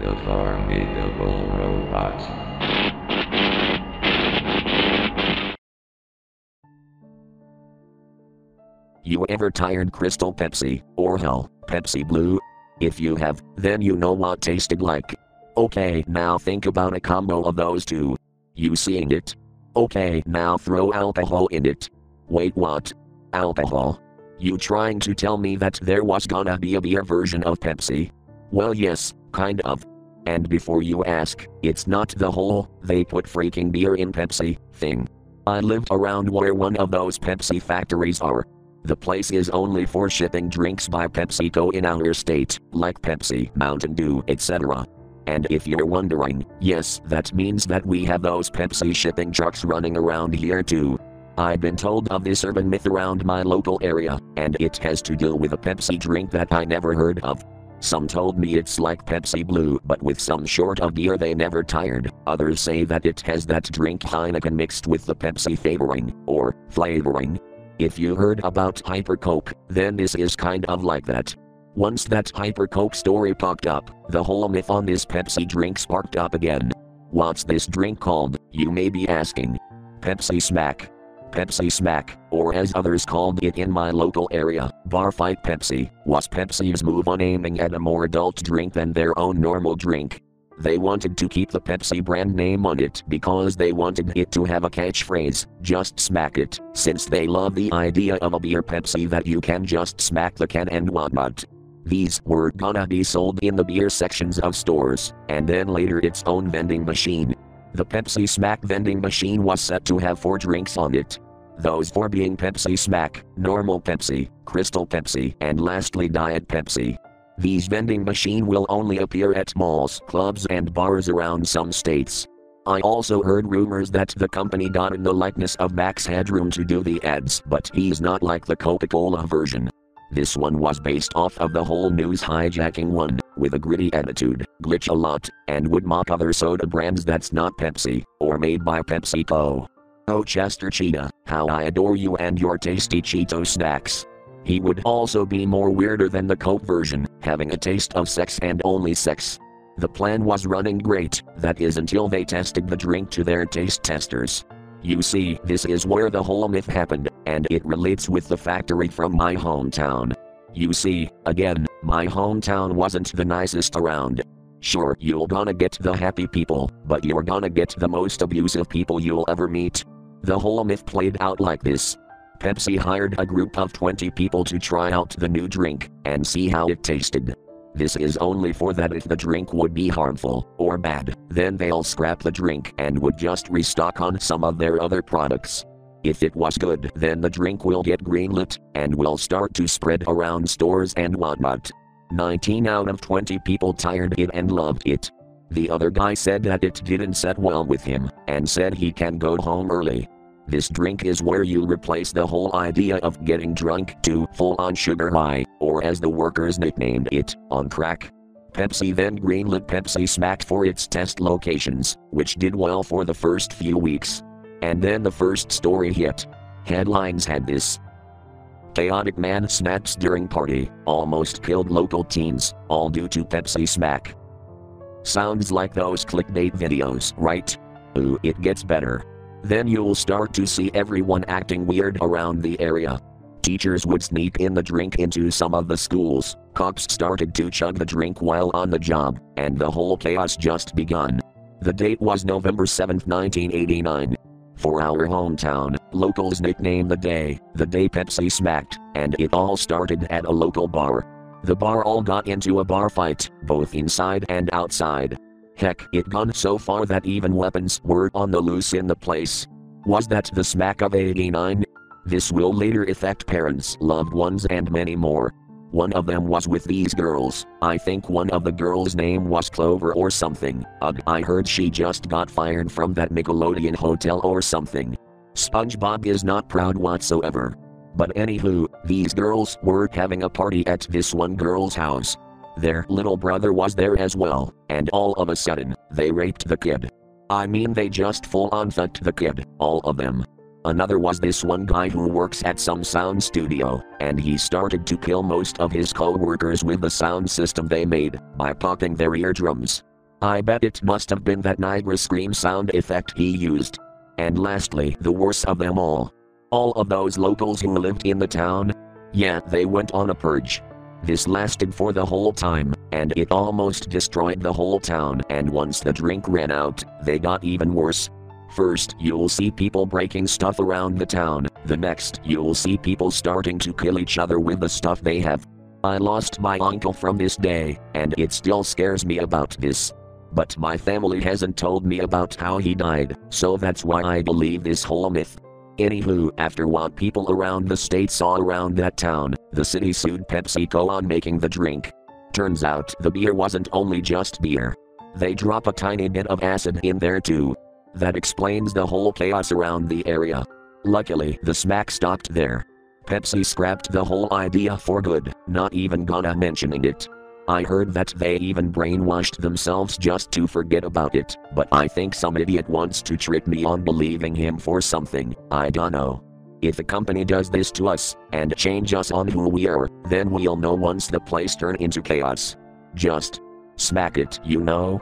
The Formidable robot. You ever tired Crystal Pepsi, or hell, Pepsi Blue? If you have, then you know what tasted like. Okay, now think about a combo of those two. You seeing it? Okay, now throw alcohol in it. Wait, what? Alcohol? You trying to tell me that there was gonna be a beer version of Pepsi? Well, yes, kind of. And before you ask, it's not the whole, they put freaking beer in Pepsi thing. I lived around where one of those Pepsi factories are. The place is only for shipping drinks by PepsiCo in our state, like Pepsi, Mountain Dew, etc. And if you're wondering, yes, that means that we have those Pepsi shipping trucks running around here too. I've been told of this urban myth around my local area, and it has to do with a Pepsi drink that I never heard of. Some told me it's like Pepsi Blue but with some sort of beer they never tired. Others say that it has that drink Heineken mixed with the Pepsi flavoring, or flavoring. If you heard about Hyper Coke, then this is kind of like that. Once that Hyper Coke story popped up, the whole myth on this Pepsi drink sparked up again. What's this drink called, you may be asking? Pepsi Smack. Pepsi Smack, or as others called it in my local area, Bar Fight Pepsi, was Pepsi's move on aiming at a more adult drink than their own normal drink. They wanted to keep the Pepsi brand name on it because they wanted it to have a catchphrase, just smack it, since they love the idea of a beer Pepsi that you can just smack the can and whatnot. These were gonna be sold in the beer sections of stores, and then later its own vending machine. The Pepsi Smack vending machine was set to have four drinks on it. Those four being Pepsi Smack, Normal Pepsi, Crystal Pepsi, and lastly Diet Pepsi. These vending machine will only appear at malls, clubs and bars around some states. I also heard rumors that the company got in the likeness of Max Headroom to do the ads, but he's not like the Coca-Cola version. This one was based off of the whole news hijacking one, with a gritty attitude, glitch a lot, and would mock other soda brands that's not Pepsi, or made by PepsiCo. Oh Chester Cheetah, how I adore you and your tasty Cheeto snacks. He would also be more weirder than the Coke version, having a taste of sex and only sex. The plan was running great, that is until they tested the drink to their taste testers. You see, this is where the whole myth happened, and it relates with the factory from my hometown. You see, again, my hometown wasn't the nicest around. Sure, you're gonna get the happy people, but you're gonna get the most abusive people you'll ever meet. The whole myth played out like this. Pepsi hired a group of 20 people to try out the new drink and see how it tasted. This is only for that if the drink would be harmful or bad, then they'll scrap the drink and would just restock on some of their other products. If it was good, then the drink will get greenlit and will start to spread around stores and whatnot. 19 out of 20 people tired it and loved it. The other guy said that it didn't set well with him and said he can go home early. This drink is where you replace the whole idea of getting drunk to full on sugar high, or as the workers nicknamed it, on crack. Pepsi then greenlit Pepsi Smack for its test locations, which did well for the first few weeks. And then the first story hit. Headlines had this. Chaotic man snaps during party, almost killed local teens, all due to Pepsi Smack. Sounds like those clickbait videos, right? Ooh, it gets better. Then you'll start to see everyone acting weird around the area. Teachers would sneak in the drink into some of the schools, cops started to chug the drink while on the job, and the whole chaos just begun. The date was November 7, 1989. For our hometown, locals nicknamed the day, the day Pepsi smacked, and it all started at a local bar. The bar all got into a bar fight, both inside and outside. Heck, it gone so far that even weapons were on the loose in the place. Was that the smack of 89? This will later affect parents, loved ones, and many more. One of them was with these girls. I think one of the girls' name was Clover or something. Ugh, I heard she just got fired from that Nickelodeon hotel or something. SpongeBob is not proud whatsoever. But anywho, these girls were having a party at this one girl's house. Their little brother was there as well, and all of a sudden, they raped the kid. I mean, they just full on fucked the kid, all of them. Another was this one guy who works at some sound studio, and he started to kill most of his co workers with the sound system they made by popping their eardrums. I bet it must have been that Niagara Scream sound effect he used. And lastly, the worst of them all. All of those locals who lived in the town? Yeah, they went on a purge. This lasted for the whole time, and it almost destroyed the whole town. And once the drink ran out, they got even worse. First, you'll see people breaking stuff around the town, the next, you'll see people starting to kill each other with the stuff they have. I lost my uncle from this day, and it still scares me about this. But my family hasn't told me about how he died, so that's why I believe this whole myth. Anywho, after what people around the state saw around that town, the city sued PepsiCo on making the drink. Turns out the beer wasn't only just beer. They drop a tiny bit of acid in there too. That explains the whole chaos around the area. Luckily, the smack stopped there. Pepsi scrapped the whole idea for good, not even gonna mentioning it. I heard that they even brainwashed themselves just to forget about it, but I think some idiot wants to trick me on believing him for something, I don't know. If a company does this to us, and change us on who we are, then we'll know once the place turn into chaos. Just smack it, you know?